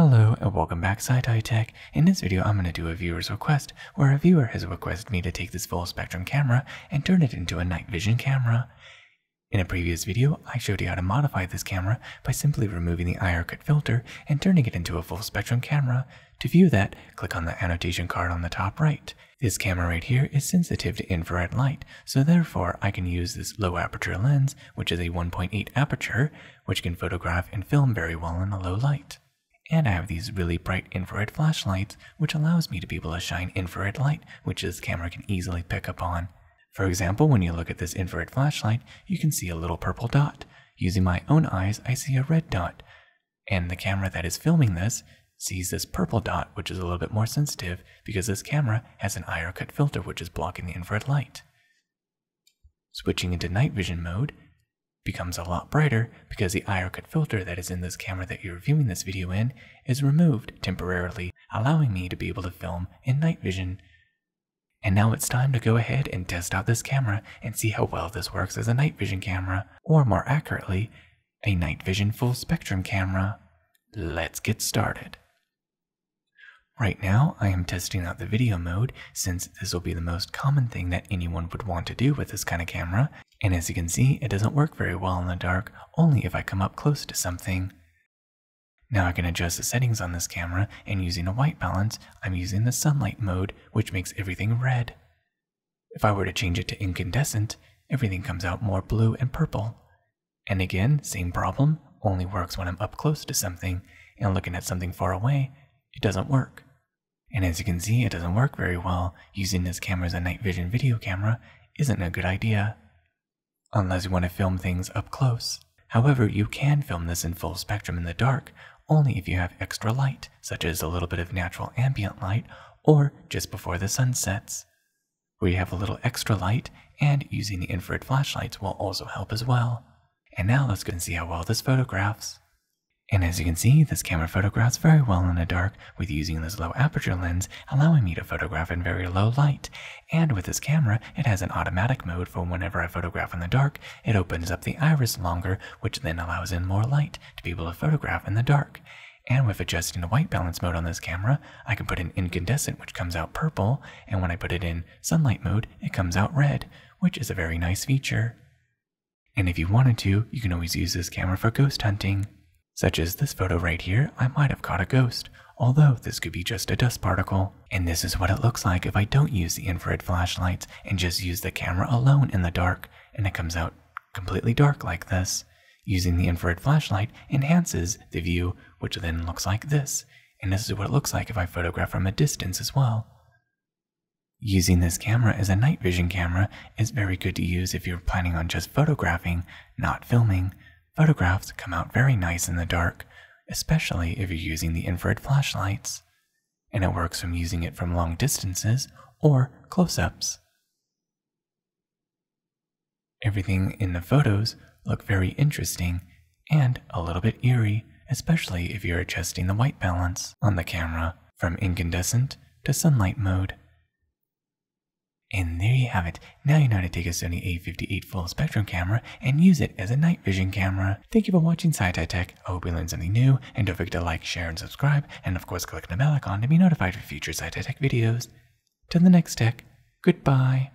welcome back SciTyeTech. In this video I'm going to do a viewer's request where a viewer has requested me to take this full spectrum camera and turn it into a night vision camera. In a previous video I showed you how to modify this camera by simply removing the IR cut filter and turning it into a full spectrum camera. To view that, click on the annotation card on the top right. This camera right here is sensitive to infrared light, so therefore I can use this low aperture lens, which is a 1.8 aperture, which can photograph and film very well in a low light. And I have these really bright infrared flashlights, which allows me to be able to shine infrared light, which this camera can easily pick up on. For example, when you look at this infrared flashlight, you can see a little purple dot. Using my own eyes, I see a red dot. And the camera that is filming this sees this purple dot, which is a little bit more sensitive because this camera has an IR cut filter which is blocking the infrared light. Switching into night vision mode, becomes a lot brighter because the IR cut filter that is in this camera that you're viewing this video in is removed temporarily, allowing me to be able to film in night vision. And now it's time to go ahead and test out this camera and see how well this works as a night vision camera, or more accurately, a night vision full spectrum camera. Let's get started. Right now, I am testing out the video mode since this will be the most common thing that anyone would want to do with this kind of camera, and as you can see, it doesn't work very well in the dark, only if I come up close to something. Now I can adjust the settings on this camera, and using a white balance, I'm using the sunlight mode, which makes everything red. If I were to change it to incandescent, everything comes out more blue and purple. And again, same problem, only works when I'm up close to something, and looking at something far away, it doesn't work. And as you can see, it doesn't work very well. Using this camera as a night vision video camera isn't a good idea. Unless you want to film things up close. However, you can film this in full spectrum in the dark, only if you have extra light, such as a little bit of natural ambient light, or just before the sun sets. Where you have a little extra light, and using the infrared flashlights will also help as well. And now let's go and see how well this photographs. And as you can see, this camera photographs very well in the dark with using this low aperture lens, allowing me to photograph in very low light. And with this camera, it has an automatic mode for whenever I photograph in the dark, it opens up the iris longer, which then allows in more light to be able to photograph in the dark. And with adjusting the white balance mode on this camera, I can put in incandescent, which comes out purple, and when I put it in sunlight mode, it comes out red, which is a very nice feature. And if you wanted to, you can always use this camera for ghost hunting. Such as this photo right here, I might have caught a ghost, although this could be just a dust particle. And this is what it looks like if I don't use the infrared flashlights and just use the camera alone in the dark, and it comes out completely dark like this. Using the infrared flashlight enhances the view, which then looks like this, and this is what it looks like if I photograph from a distance as well. Using this camera as a night vision camera is very good to use if you're planning on just photographing, not filming, Photographs come out very nice in the dark, especially if you're using the infrared flashlights, and it works from using it from long distances or close ups. Everything in the photos look very interesting and a little bit eerie, especially if you're adjusting the white balance on the camera from incandescent to sunlight mode. And there you have it. Now you know how to take a Sony a58 full spectrum camera and use it as a night vision camera. Thank you for watching SciTyeTech. I hope you learned something new, and don't forget to like, share, and subscribe, and of course click the bell icon to be notified for future SciTyeTech videos. Till the next tech, goodbye.